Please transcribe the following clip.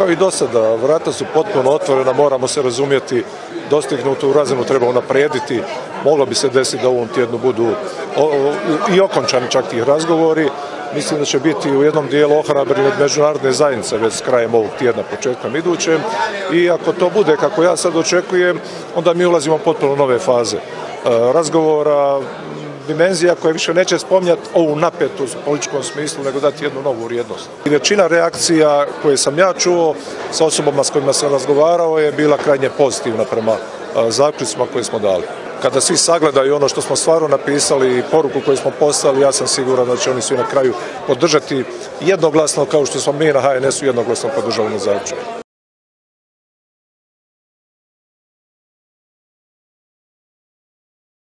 kao i do sada, vrata su potpuno otvorena, moramo se razumjeti, dostignutu razinu treba unaprijediti. Moglo bi se desiti da u ovom tjednu budu i okončani čak tih razgovori. Mislim da će biti u jednom dijelu ohrabreni od međunarodne zajednice već s krajem ovog tjedna, početkom idućem. I ako to bude kako ja sad očekujem, onda mi ulazimo potpuno nove faze e, razgovora, dimenzija koja više neće spominjati ovu napetost u političkom smislu, nego dati jednu novu vrijednost. Većina reakcija koje sam ja čuo sa osobama s kojima sam razgovarao je bila krajnje pozitivna prema zaključcima koje smo dali. Kada svi sagledaju ono što smo stvarno napisali i poruku koju smo poslali, ja sam siguran da će oni svi na kraju podržati jednoglasno kao što smo mi na HNS-u jednoglasno podržali na.